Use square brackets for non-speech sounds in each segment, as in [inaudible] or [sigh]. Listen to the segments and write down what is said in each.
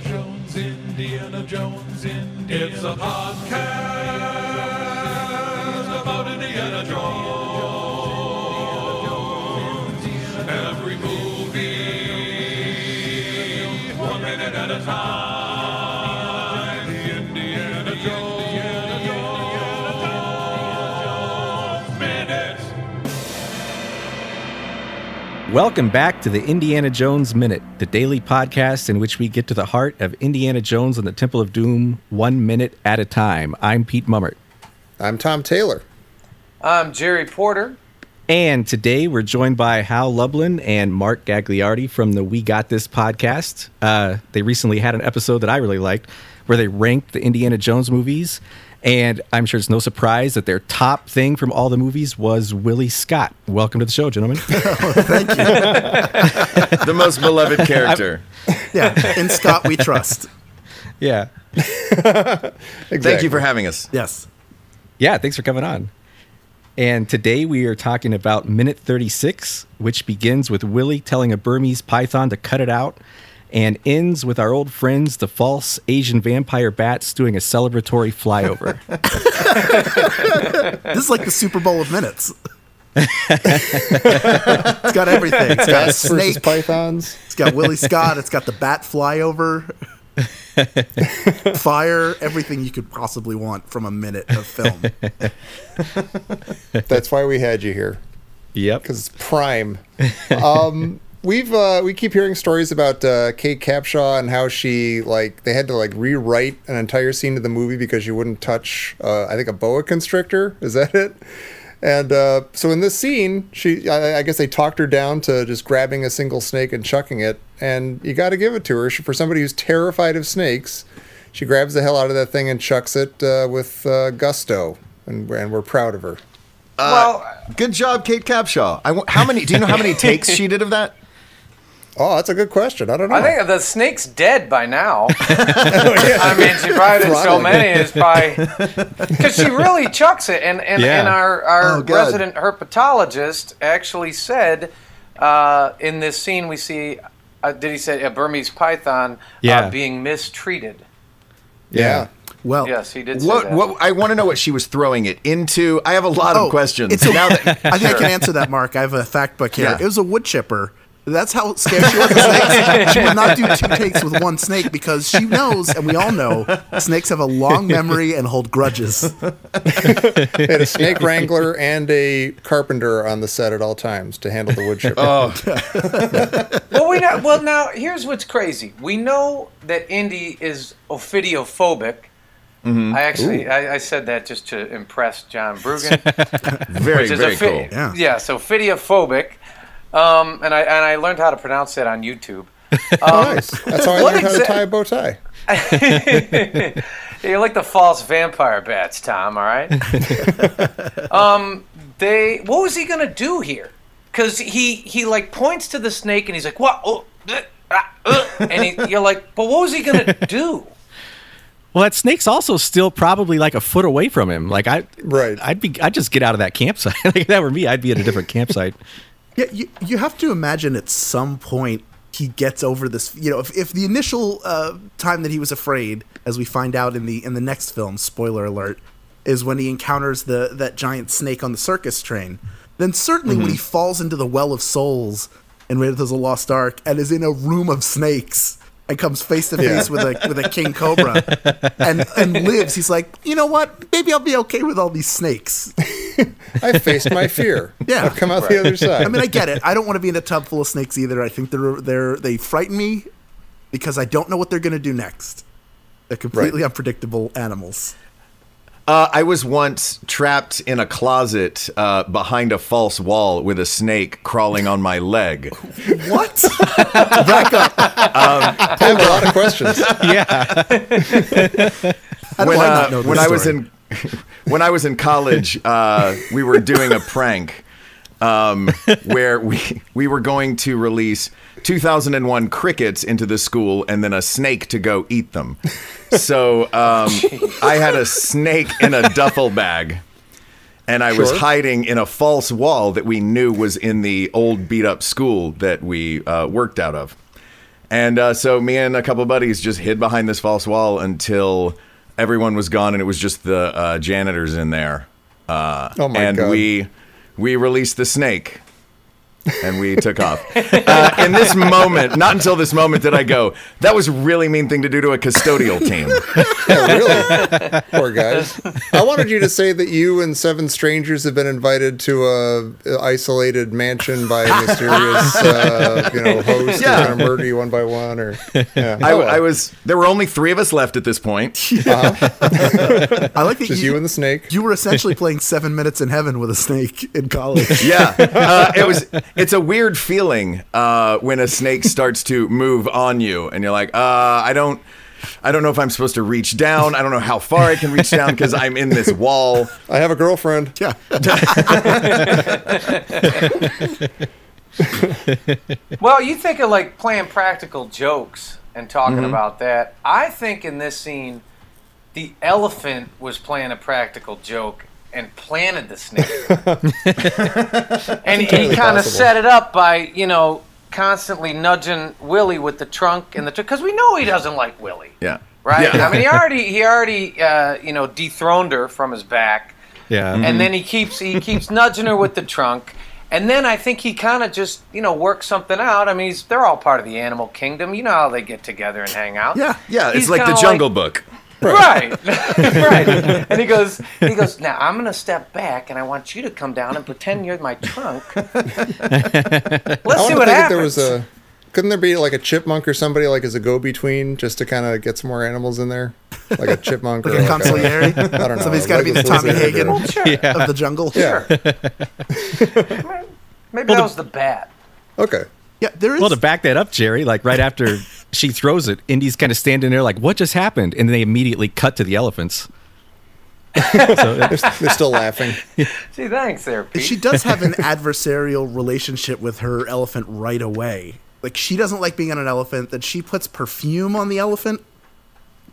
Jones, Indiana Jones, Indiana It's a podcast about Indiana Jones. Welcome back to the Indiana Jones Minute, the daily podcast in which we get to the heart of Indiana Jones and the Temple of Doom one minute at a time. I'm Pete Mummert. I'm Tom Taylor. I'm Jerry Porter. And today we're joined by Hal Lublin and Mark Gagliardi from the We Got This podcast. Uh, they recently had an episode that I really liked where they ranked the Indiana Jones movies. And I'm sure it's no surprise that their top thing from all the movies was Willie Scott. Welcome to the show, gentlemen. Oh, [laughs] thank you. [laughs] the most beloved character. [laughs] Yeah, in Scott we trust. yeah. exactly. Thank you for having us. Yes. Yeah, thanks for coming on. And today we are talking about minute 36, which begins with Willie telling a Burmese python to cut it out and ends with our old friends, the false Asian vampire bats, doing a celebratory flyover. [laughs] This is like the Super Bowl of minutes. [laughs] it's got everything. It's got a Bats versus snake. pythons. It's got Willie Scott. It's got the bat flyover. [laughs] Fire, everything you could possibly want from a minute of film. [laughs] That's why we had you here yep. because it's prime. Um, [laughs] we've uh, we keep hearing stories about uh, Kate Capshaw and how she like they had to like rewrite an entire scene of the movie because she wouldn't touch uh, I think a boa constrictor. Is that it? And uh, so in this scene, she I, I guess they talked her down to just grabbing a single snake and chucking it. And you got to give it to her She- for somebody who's terrified of snakes. She grabs the hell out of that thing and chucks it uh, with uh, gusto, and, we're- and we're proud of her. well, Good job, Kate Capshaw. I, how many? Do you know how many takes she did of that? [laughs] Oh, that's a good question. I don't know. I think the snake's dead by now. [laughs] I mean, she probably did so many. It's probably because [laughs] she really chucks it. And and, Yeah. and our our Oh, resident herpetologist actually said uh, in this scene we see. Uh, did he say a Burmese python Yeah. uh, being mistreated? yeah. Well, Yes, he did say What? that. What? I want to know what she was throwing it into. I have a lot Oh, of questions. it's a- now that [laughs] I think I can answer that, Mark. I have a fact book here. Yeah. It was a wood chipper. That's how scared she was of snakes. She would not do two takes with one snake because she knows, and we all know, snakes have a long memory and hold grudges. They had a snake wrangler and a carpenter on the set at all times to handle the wood chipper. oh, [laughs] well, we know. Well, now here's what's crazy. We know that Indy is ophidiophobic. Mm-hmm. I actually I, I said that just to impress John Brugan, [laughs] very very ophi- cool. Yeah. yeah, so ophidiophobic. Um, and I and I learned how to pronounce it on YouTube. Oh, [laughs] nice. That's how I what learned how to tie a bow tie. [laughs] You're like the false vampire bats, Tom. All right. [laughs] um, they. What was he gonna do here? Because he he like points to the snake and he's like, what? Oh, uh, ah, uh," and he, you're like, but what was he gonna do? Well, that snake's also still probably like a foot away from him. Like I, Right. I'd be, I'd just get out of that campsite. like if that were me, I'd be at a different campsite. Yeah, you, you have to imagine at some point he gets over this. You know, if, if the initial uh, time that he was afraid, as we find out in the in the next film, spoiler alert, is when he encounters the that giant snake on the circus train. Then certainly when he falls into the well of souls in Raiders of the Lost Ark and is in a room of snakes and comes face to face with a with a king cobra and and lives, he's like, you know what? Maybe I'll be okay with all these snakes. [laughs] I faced my fear. Yeah. I've come out the other side. I mean, I get it. I don't want to be in a tub full of snakes either. I think they're they're they frighten me because I don't know what they're going to do next. They're completely unpredictable animals. Uh, I was once trapped in a closet uh, behind a false wall with a snake crawling on my leg. [laughs] What? Back up. I have a lot of questions. [laughs] yeah. How do when, I uh, not know this when I was in when I was in college, [laughs] uh, we were doing a prank um, [laughs] where we we were going to release 2001 crickets into the school and then a snake to go eat them. So um, [laughs] I had a snake in a duffel bag. And I was hiding in a false wall that we knew was in the old beat up school that we uh, worked out of. And uh, so me and a couple buddies just hid behind this false wall until everyone was gone and it was just the uh, janitors in there. Uh, Oh my and God. we we released the snake. And we took off. Uh, in this moment, not until this moment did I go, that was a really mean thing to do to a custodial team. Yeah, [laughs] really. Poor guys. I wanted you to say that you and seven strangers have been invited to a isolated mansion by a mysterious, [laughs] uh, you know, host Yeah. who's going to murder you one by one. Or yeah. I, Oh. I was, there were only three of us left at this point. I like that just you and the snake. You were essentially playing Seven Minutes in Heaven with a snake in college. Yeah, uh, it was. It's a weird feeling uh, when a snake starts to move on you, and you're like, uh, I don't, I don't know if I'm supposed to reach down. I don't know how far I can reach down because I'm in this wall. I have a girlfriend. Yeah. [laughs] Well, you think of like playing practical jokes and talking Mm-hmm. about that. I think in this scene, the elephant was playing a practical joke and planted the snake. [laughs] and he kind of set it up by, you know, constantly nudging Willie with the trunk and the trunk because we know he doesn't like Willie. Yeah, Right? Yeah. I mean, he [laughs] already he already uh, you know dethroned her from his back Yeah. Mm-hmm. and then he keeps he keeps nudging her with the trunk and then i think he kind of just you know works something out i mean he's, they're all part of the animal kingdom you know how they get together and hang out Yeah. yeah. It's like the kinda Jungle Book. Right [laughs] right and he goes he goes now i'm gonna step back and i want you to come down and pretend you're my trunk [laughs] let's I see want what think if happens there was a. Couldn't there be like a chipmunk or somebody like as a go-between just to kind of get some more animals in there, like a [laughs] chipmunk Like or a like consigliere. I don't know. Somebody's got to be the Tommy lizard Hagen or- sure of the jungle. Yeah. maybe that was the bat Okay. Yeah, there is. Well, to back that up, Jerry, like right after she throws it, Indy's kind of standing there like, what just happened? And then they immediately cut to the elephants. [laughs] so, They're, they're still laughing. [laughs] see thanks there Pete. she does have an [laughs] adversarial relationship with her elephant right away. Like she doesn't like being on an elephant. That she puts perfume on the elephant,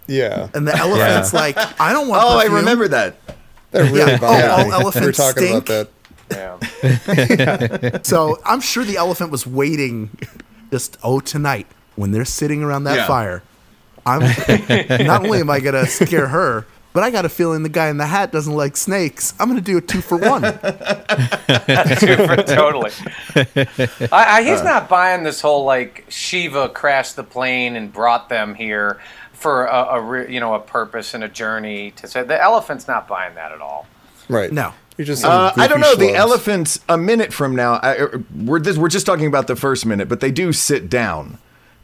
Yeah. and the elephant's like, "I don't want." Oh, I perfume." remember that. They're really Yeah. bummed. Oh, all we were elephants talking stink? about that. yeah. So I'm sure the elephant was waiting. Just oh, tonight when they're sitting around that Yeah. fire, I'm [laughs] not only am I gonna scare her, but I got a feeling the guy in the hat doesn't like snakes. I'm gonna do a two for one. [laughs] totally. I, I, he's not buying this whole like Shiva crashed the plane and brought them here for a, a re, you know a purpose and a journey to say the elephant's not buying that at all. Right. No. You're just some Uh, I don't know. goofy The schlubs. elephants a minute from now. I, uh, we're this, we're just talking about the first minute, but they do sit down.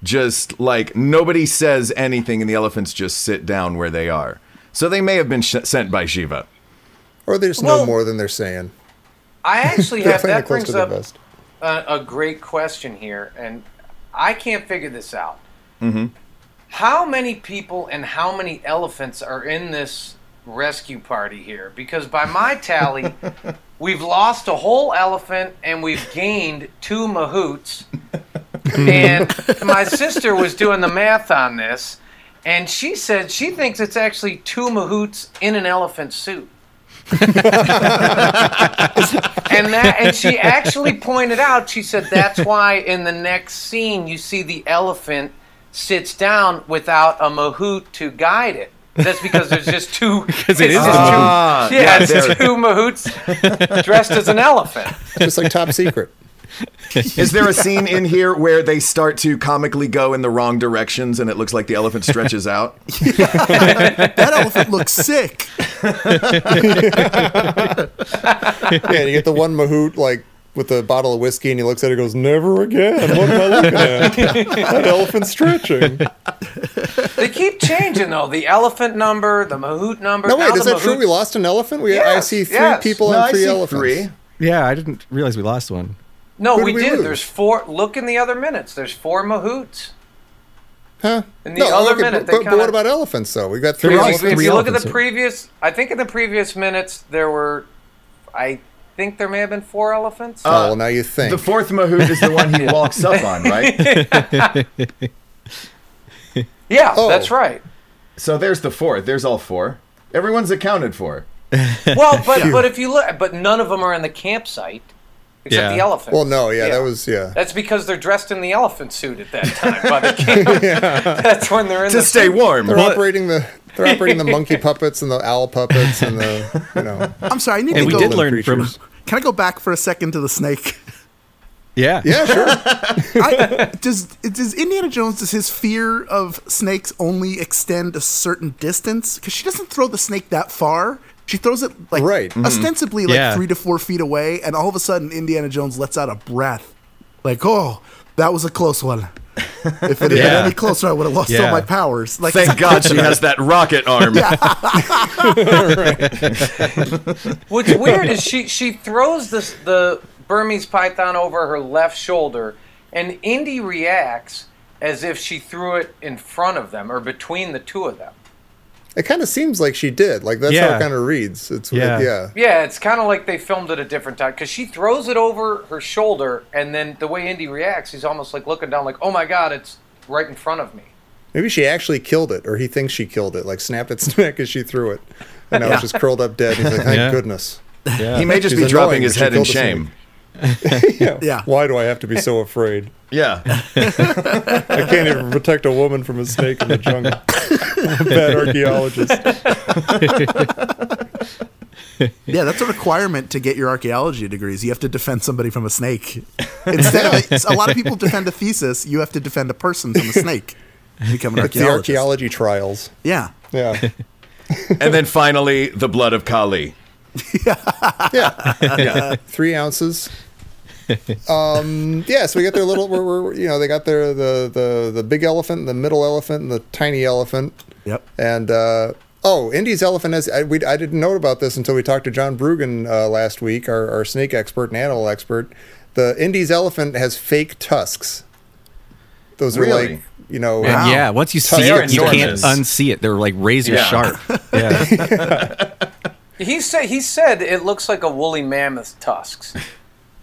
Just like nobody says anything, and the elephants just sit down where they are. So they may have been sh- sent by Shiva. Or they just Well- know more than they're saying. I actually [laughs] have playing that brings the up vest. a, a great question here, and I can't figure this out. Mm-hmm. How many people and how many elephants are in this rescue party here? Because by my tally, [laughs] we've lost a whole elephant and we've gained two mahouts. And my sister was doing the math on this, and she said she thinks it's actually two mahouts in an elephant suit. [laughs] and that and she actually pointed out she said that's why in the next scene you see the elephant sits down without a mahout to guide it. That's because there's just two [laughs] because it is just the two, Ah, yeah, yeah, it's two mahouts dressed as an elephant. Just like top secret. [laughs] Is there a scene in here where they start to comically go in the wrong directions, and it looks like the elephant stretches out? [laughs] That elephant looks sick. Yeah, and you get the one mahout like with a bottle of whiskey, and he looks at it and goes, "Never again! What am I looking at? that elephant's stretching." they keep changing though the elephant number the mahout number No, wait, is the that true? We lost an elephant. We I see three yes. people No, and I three see elephants. three. yeah, I didn't realize we lost one. No Who we did we did lose? there's four look in the other minutes there's four mahouts Huh? In the other minute, but, they but kinda- what about elephants though? We got There three If like you- elephants. if you look at the previous, I think in the previous minutes there were, I think there may have been four elephants. Oh, well, now you uh, think. The fourth mahout is the one he [laughs] walks up on, right? [laughs] yeah, oh. that's right. So there's the fourth. There's all four. Everyone's accounted for. Well, [laughs] but but if you look, but none of them are in the campsite. Except Yeah. the elephant. Well, no, yeah, that was yeah. That's because they're dressed in the elephant suit at that time. By the [laughs] camp. [laughs] That's when they're in to the stay warm. They're operating the they're operating the monkey [laughs] puppets and the owl puppets and the you know. I'm sorry, I need And to we go. did learn from. Can I go back for a second to the snake? Yeah. Yeah, sure. I, does does Indiana Jones does his fear of snakes only extend a certain distance? Because she doesn't throw the snake that far. She throws it like Right. Mhm. ostensibly like Yeah. three to four feet away, and all of a sudden Indiana Jones lets out a breath, like, "Oh, that was a close one. [laughs] If it had Yeah. been any closer, I would have lost all my powers." Like, Thank God she [laughs] has that rocket arm. [laughs] What's weird is she she throws this the Burmese python over her left shoulder, and Indy reacts as if she threw it in front of them or between the two of them. It kind of seems like she did. Like that's how it kind of reads. It's Yeah. yeah. Yeah, it's kind of like they filmed it a different time because she throws it over her shoulder, and then the way Indy reacts, he's almost like looking down, like, "Oh my God, it's right in front of me." Maybe she actually killed it, or he thinks she killed it. Like snapped its [laughs] neck as she threw it, and now it's just curled up dead. He's like, thank Yeah. goodness. Yeah. He may just She's be dropping his head in shame. [laughs] Yeah. Yeah. Why do I have to be so afraid? Yeah. [laughs] I can't even protect a woman from a snake in the jungle. I'm [laughs] a bad archaeologist. Yeah, that's a requirement to get your archaeology degrees. You have to defend somebody from a snake. Instead, of, a lot of people defend a thesis. You have to defend a person from a snake. Become an It's the archaeology trials. Yeah, Yeah. And then finally, the blood of Kali. [laughs] Yeah. yeah. Three ounces. Um, yeah, so we got their little, we're, we're, you know, they got their, the, the, the big elephant, the middle elephant, and the tiny elephant. Yep. And, uh, oh, Indy's elephant has, I, we, I didn't know about this until we talked to John Brugan uh, last week, our, our snake expert and animal expert. The Indy's elephant has fake tusks. Those are Really? like, you know, And Wow. yeah, once you see it, you can't unsee it. They're like razor Yeah. sharp. [laughs] Yeah. [laughs] He said he said it looks like a woolly mammoth tusks.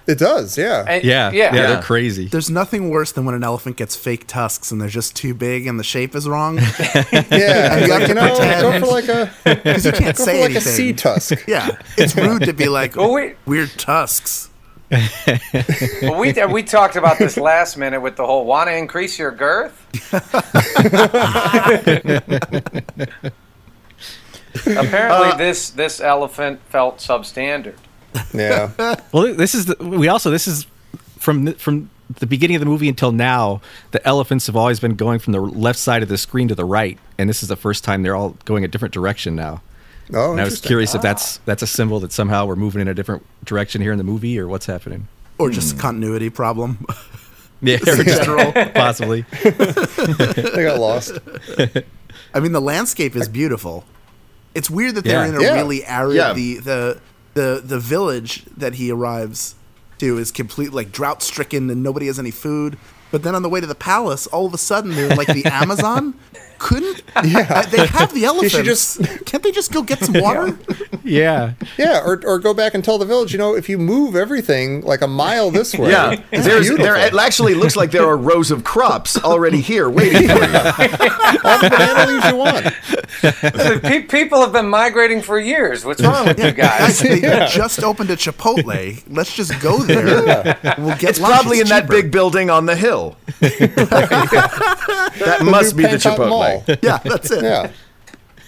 it does, yeah. And- Yeah. Yeah. yeah. They're crazy. There's nothing worse than when an elephant gets fake tusks and they're just too big and the shape is wrong. [laughs] Yeah, you it's have like, to you know, pretend. go for like a [laughs] Because you can't go for say like a sea tusk. [laughs] Yeah, it's rude to be like Well, we- weird tusks. But we uh, we talked about this last minute with the whole want to increase your girth. [laughs] Apparently, uh, this this elephant felt substandard. Yeah, [laughs] Well, this is the, we also this is from the, from the beginning of the movie until now. The elephants have always been going from the left side of the screen to the right, and this is the first time they're all going a different direction now. oh, And I was interesting. curious if that's ah. that's a symbol that somehow we're moving in a different direction here in the movie, or what's happening. Or just a hmm. continuity problem. [laughs] Yeah, or just possibly. they got lost. I mean, the landscape is beautiful. It's weird that they're Yeah. in a Yeah. really arid. Yeah. The, the the the village that he arrives to is complete like drought stricken and nobody has any food. But then on the way to the palace, all of a sudden they're in like the [laughs] Amazon. Couldn't [laughs] yeah. Uh, they have the [laughs] elephants? just- [laughs] Can't they just go get some water? Yeah, Yeah, or, or go back and tell the village, you know, if you move everything like a mile this way, Yeah, it's there's beautiful. there. It actually looks like there are rows of crops already here waiting for you. all the banana leaves you want. Pe- people have been migrating for years. What's wrong with you Guys, guys? they just opened a Chipotle. Let's just go there. We'll get It's lunch. probably in It's that big building on the hill. That must be the Pankot Chipotle. Mall. [laughs] Yeah, that's it. Yeah.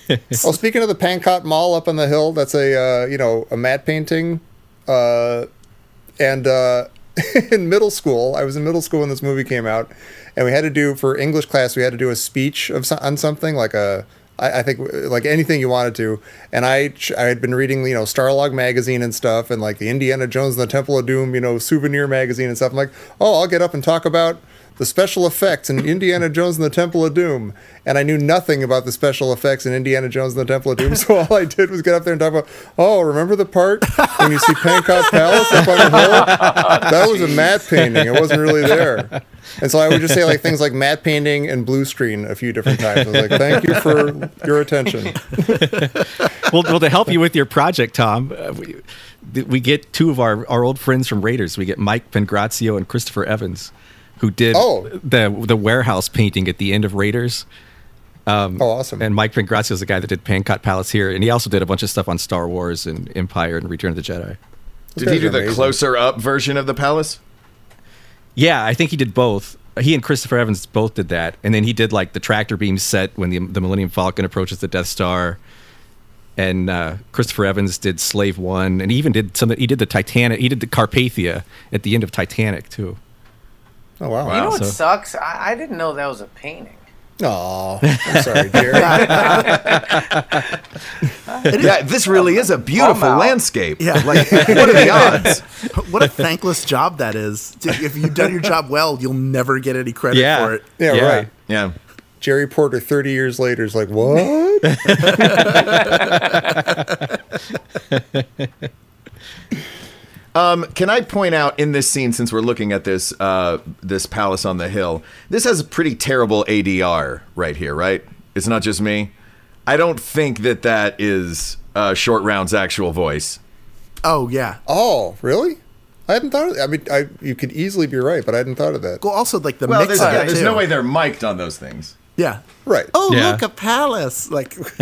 well, speaking of the Pankot Mall up on the hill, that's a uh, you know a matte painting, uh, and uh, [laughs] in middle school, I was in middle school when this movie came out, and we had to do for English class, we had to do a speech of on something like a. I I think like anything you wanted to, and I I had been reading you know Starlog magazine and stuff, and like the Indiana Jones and the Temple of Doom you know souvenir magazine and stuff. I'm like, oh, I'll get up and talk about the special effects in Indiana Jones and the Temple of Doom. And I knew nothing about the special effects in Indiana Jones and the Temple of Doom. [laughs] So all I did was get up there and talk about, oh, remember the part when you see Pankot Palace up on the hill? That was a matte painting. It wasn't really there. And so I would just say like things like matte painting and blue screen a few different times. I was like, thank you for your attention. [laughs] well, well, to help you with your project, Tom, uh, we, we get two of our, our old friends from Raiders. We get Mike Pangrazio and Christopher Evans, who did Oh. the the warehouse painting at the end of Raiders. oh, awesome. And Mike Pangrazio is the guy that did Pankot Palace here, and he also did a bunch of stuff on Star Wars and Empire and Return of the Jedi. Did he do are the closer up version of the palace? Yeah, I think he did both. He and Christopher Evans both did that, and then he did like the tractor beam set when the the Millennium Falcon approaches the Death Star, and uh, Christopher Evans did Slave One, and he even did some. He did the Titanic. He did the Carpathia at the end of Titanic too. Oh wow. You know what so- sucks? I, I didn't know that was a painting. Oh, I'm sorry, Jerry. [laughs] Yeah, this really is a beautiful out. landscape. Yeah. Like, what are the odds? [laughs] What a thankless job that is. If you've done your job well, you'll never get any credit Yeah. for it. yeah, Yeah. right. Yeah. Jerry Porter, 30 years later, is like, what? [laughs] Um, can I point out in this scene, since we're looking at this uh, this palace on the hill, this has a pretty terrible ADR right here, right? It's not just me. I don't think that that is uh, Short Round's actual voice. Oh yeah. oh, really? I hadn't thought of I mean, I, you could easily be right, but I hadn't thought of that. Well, also like the Well, mix there's, of yeah, there's too. no way they're mic'd on those things. Yeah. Right. Oh Yeah. look, a palace! Like, [laughs]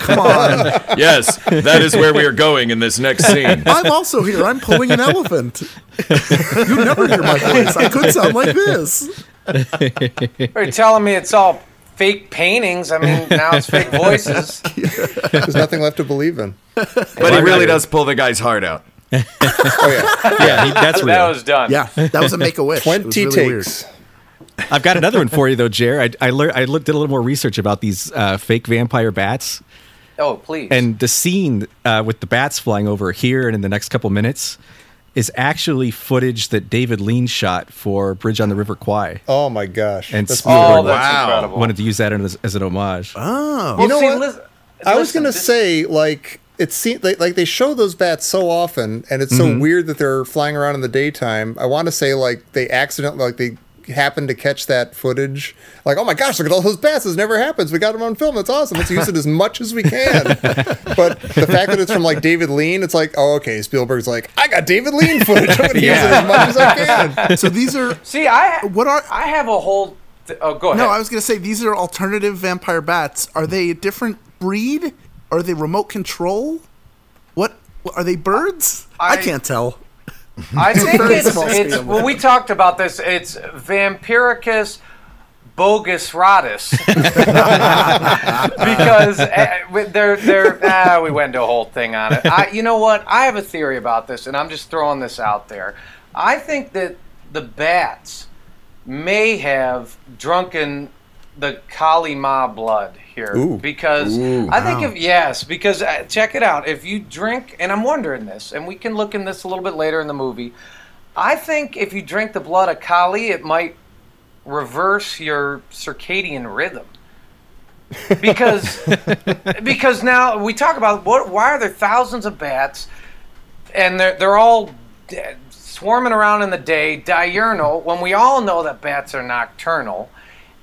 come on! [laughs] yes, that is where we are going in this next scene. [laughs] I'm also here. I'm pulling an elephant. you never hear my voice. I could sound like this. Are you telling me it's all fake paintings? I mean, now it's fake voices. There's nothing left to believe in. But he really does pull the guy's heart out. Oh, yeah. Yeah, he, that's real. That was done. Yeah, that was a make a wish. 20 takes. I've got another one for you though, Jer. I I, lear- I looked, did a little more research about these uh, fake vampire bats, Oh, please. and the scene uh, with the bats flying over here and in the next couple minutes is actually footage that David Lean shot for Bridge on the River Kwai, Oh, my gosh. and That's- Spielberg oh, that's Wow. incredible. wanted to use that as, as an homage. Oh, you know see, what? lis- I was gonna this- say like it seems like, like they show those bats so often, and it's so weird that they're flying around in the daytime. I want to say like they accidentally like they happened to catch that footage. Like, oh my gosh, look at all those bats! This never happens. We got them on film. That's awesome. Let's use it as much as we can. [laughs] but the fact that it's from like David Lean, it's like, oh okay, Spielberg's like, I got David Lean footage. I'm gonna use it as much as I can. [laughs] so these are See, I What are- I have a whole. Th- oh, go ahead. no. I was gonna say these are alternative vampire bats. Are they a different breed? Are they remote control? What are they? Birds? I, I- can't tell. [laughs] I think it's, it's when we talked about this, it's Vampiricus bogus ratus [laughs] because uh, they're they're ah, we went into a whole thing on it. I, you know what? I have a theory about this, and I'm just throwing this out there. I think that the bats may have drunken the Kali Ma blood here Ooh. because I think if yes, because uh, check it out. If you drink, and I'm wondering this, and we can look in this a little bit later in the movie. I think if you drink the blood of Kali, it might reverse your circadian rhythm. Because [laughs] because now we talk about what why are there thousands of bats and they're they're all swarming around in the day diurnal when we all know that bats are nocturnal.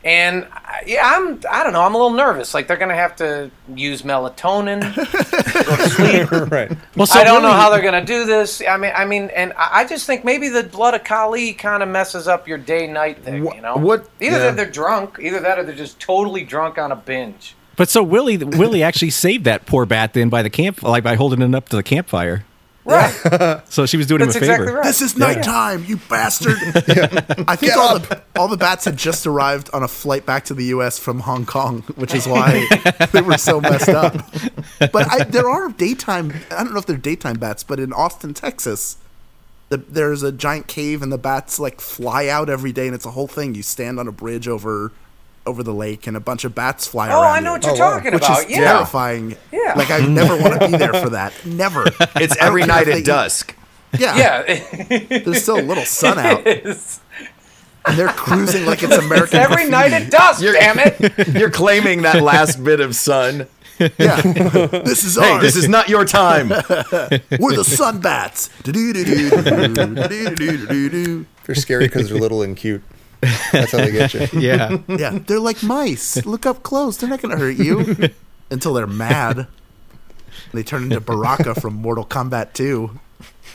And I- yeah, I'm I don't know, I'm a little nervous like they're going to have to use melatonin go to [laughs] sleep. right. Well, so I don't know how they're gonna do this. I mean, I mean, and I I just think maybe the blood of Kali kind of messes up your day-night thing. Wha- You know, what- Either yeah. that they're drunk, either that or they're just totally drunk on a binge. But so Willie Willie actually saved that poor bat then by the camp, like by holding it up to the campfire. Right. [laughs] So she was doing That's him a favor. right. This is nighttime, you bastard! [laughs] I think Get all up. the all the bats had just arrived on a flight back to the U.S. from Hong Kong, which is why [laughs] they were so messed up. But I, there are daytime. I don't know if they're daytime bats, but in Austin, Texas, the, there's a giant cave, and the bats like fly out every day, and it's a whole thing. You stand on a bridge over over the lake and a bunch of bats fly oh, around. Oh, I know you, what you're talking about. Which is yeah. terrifying. Yeah. Like I never want to be there for that. [laughs] Never. It's every night at dusk. Yeah. Yeah. [laughs] There's still a little sun [laughs] out. And they're cruising like it's American. It's every graffiti. night at dusk, you're, damn it. You're claiming that last bit of sun. Yeah. this is ours. Hey, this is not your time. We're the sunbats. They're scary because they're little and cute. That's how they get you. [laughs] Yeah. Yeah, they're like mice. Look up close. They're not going to hurt you until they're mad. They turn into Baraka from Mortal Kombat 2.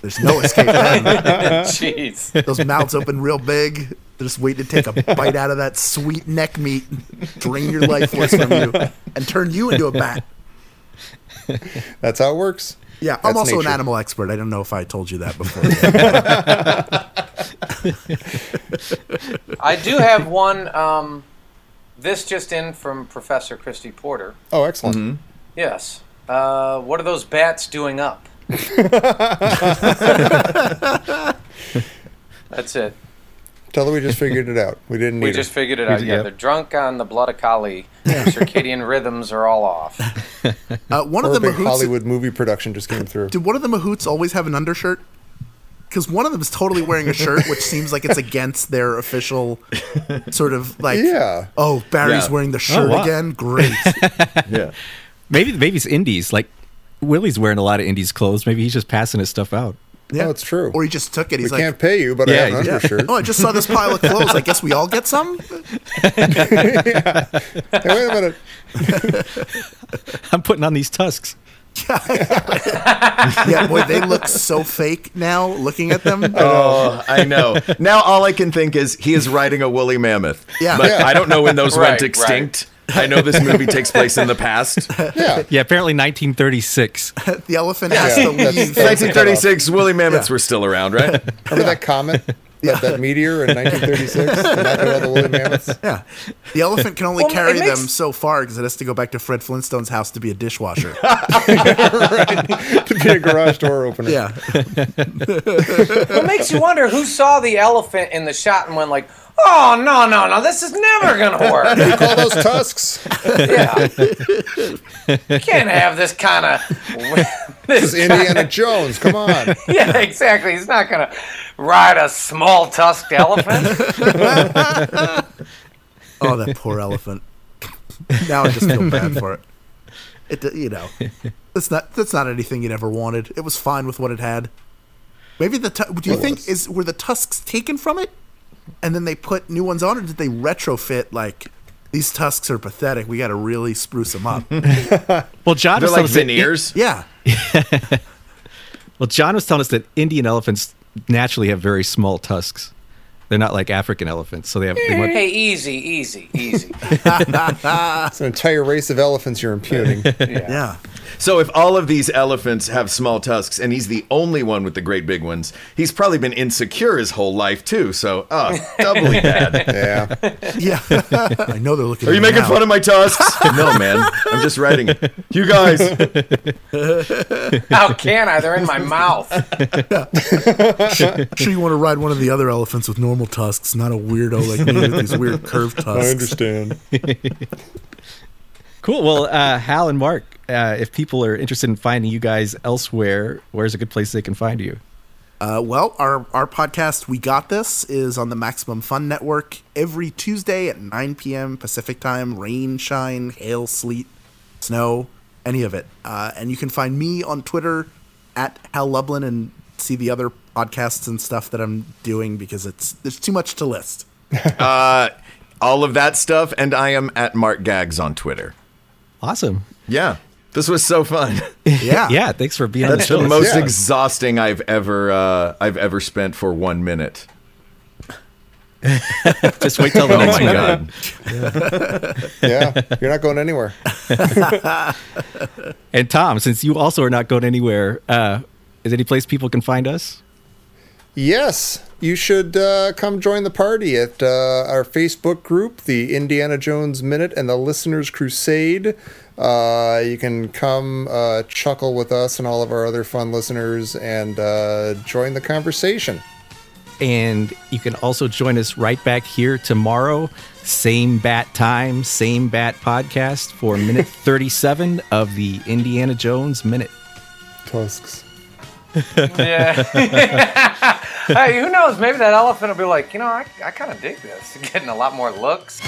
There's no escape then. [laughs] Jeez. Those mouths open real big. They're just waiting to take a bite out of that sweet neck meat, drain your life force from you, and turn you into a bat. That's how it works. Yeah, I'm That's also nature. an animal expert. I don't know if I told you that before. [laughs] I do have one. Um, this just in from Professor Christy Porter. Oh, excellent. Yes. Uh, what are those bats doing up? [laughs] That's it. Tell her we just figured it out. We didn't need We her. just figured it out. Yeah, Yep. they're drunk on the blood of Kali. Their [laughs] circadian rhythms are all off. [laughs] Uh, one Or of a the big mahouts. Hollywood movie production just came through. Did one of the Mahouts always have an undershirt? Because one of them is totally wearing a shirt, which seems like it's [laughs] against their official sort of like. Yeah. Oh, Barry's Yeah. wearing the oh, shirt wow. again. Great. [laughs] Yeah. Maybe maybe it's Indy's. Like Willie's wearing a lot of Indy's clothes. Maybe he's just passing his stuff out. Yeah, Oh, it's true. Or he just took it. we like, can't pay you, but I Yeah, have an yeah. undershirt. oh, I just saw this pile of clothes. I guess we all get some. [laughs] Hey, wait a minute. I'm putting on these tusks. [laughs] Yeah, boy, they look so fake now. Looking at them. [laughs] Oh, I know. Now all I can think is he is riding a woolly mammoth. Yeah. But Yeah. I don't know when those Right, went right. extinct. I know this movie takes place in the past. [laughs] Yeah. Yeah, apparently 1936. The elephant has Yeah, to leave. 1936, woolly mammoths Yeah. were still around, right? Remember that comet? That, that meteor in 1936? That knocked out all the woolly mammoths? [laughs] Yeah, the elephant can only Well, carry makes- them so far because it has to go back to Fred Flintstone's house to be a dishwasher. [laughs] to be a garage door opener. yeah, [laughs] What makes you wonder who saw the elephant in the shot and went like, "Oh no, no, no, this is never gonna work." You call those tusks? yeah, you can't have this kind of. This [laughs] is Indiana Jones. Come on. [laughs] Yeah, exactly. He's not gonna ride a small tusked elephant. [laughs] Oh, that poor elephant. now I just feel bad for it. It, you know, that's not that's not anything it ever wanted. It was fine with what it had. Maybe the tu- do you It think was. is were the tusks taken from it, and then they put new ones on, or did they retrofit like? These tusks are pathetic. We got to really spruce them up. [laughs] Well, John They're was like telling us that- veneers. yeah, [laughs] well, John was telling us that Indian elephants naturally have very small tusks. They're not like African elephants, so they have. They might, Hey, easy, easy, easy. [laughs] It's an entire race of elephants you're impugning. yeah. So if all of these elephants have small tusks and he's the only one with the great big ones, he's probably been insecure his whole life too. So, oh, [laughs] doubly bad. Yeah. Yeah, [laughs] I know they're looking. Are you making fun of my tusks? [laughs] no, man. I'm just writing it. You guys. How can I? They're in my mouth. Sure, you want to ride one of the other elephants with normal tusks, not a weirdo like me with these weird curved tusks. I understand. Cool. Well, uh, Hal and Mark, uh, if people are interested in finding you guys elsewhere, where's a good place they can find you? Uh, well, our our podcast, we got this, is on the Maximum Fun Network every Tuesday at 9 p.m. Pacific time. Rain, shine, hail, sleet, snow, any of it. Uh, and you can find me on Twitter at Hal Lublin and see the other podcasts and stuff that I'm doing because it's there's too much to list. [laughs] Uh, all of that stuff. And I am at Mark Gags on Twitter. Awesome. Yeah. This was so fun. [laughs] Yeah, Yeah, thanks for being on the That's show. the most Yeah. exhausting I've ever uh, I've ever spent for one minute. [laughs] Just wait till the Oh next my one. god! [laughs] Yeah. You're not going anywhere. And Tom, since you also are not going anywhere, uh, is any place people can find us? Yes, you should uh, come join the party at uh, our Facebook group, the Indiana Jones Minute and the Listeners Crusade. Uh, you can come uh, chuckle with us and all of our other fun listeners and uh, join the conversation. And you can also join us right back here tomorrow, same bat time, same bat podcast for minute [laughs] 37 of the Indiana Jones Minute. Tusks. Yeah. [laughs] hey, who knows? Maybe that elephant will be like, you know, I, I kind of dig this. [laughs] Getting a lot more looks.